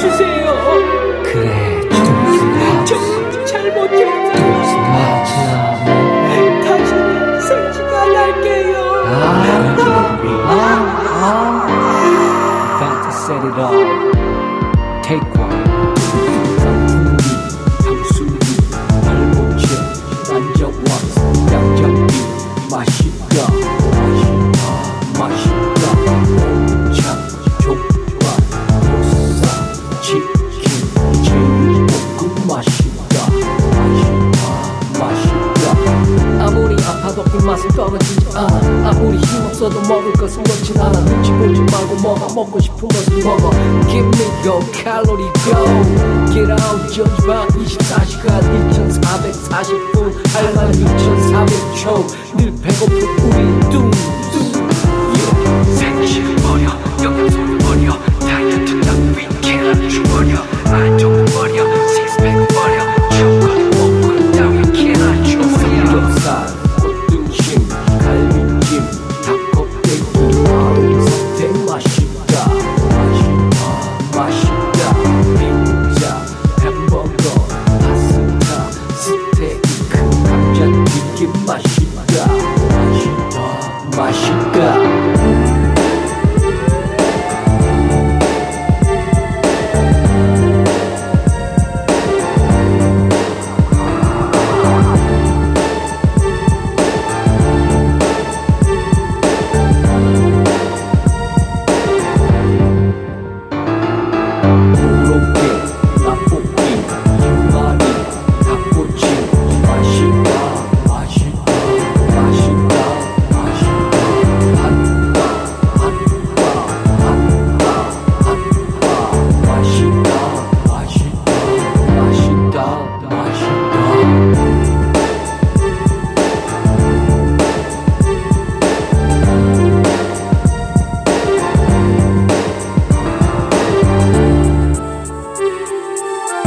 주세요. 그래 좀저 잘못했어요. 맞아 다시는 솔직히 안 할게요. About to set it off Take one 맛은 떨어지지 않아 아무리 힘없어도 먹을 것은 먹진 않아. 눈치 보지 말고 먹어. 먹고 싶은 것을 먹어. Give me go calorie go. Get out 전주방 24시간 2440분. 할만 6400초. 늘 배고픈 우리 뚱뚱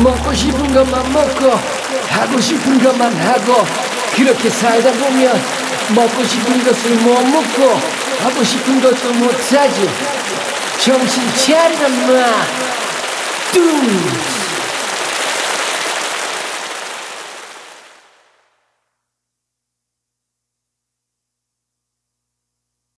먹고 싶은 것만 먹고 하고 싶은 것만 하고 그렇게 살다 보면 먹고 싶은 것을 못 먹고 하고 싶은 것도 못하지 정신 차리란 마 뚱!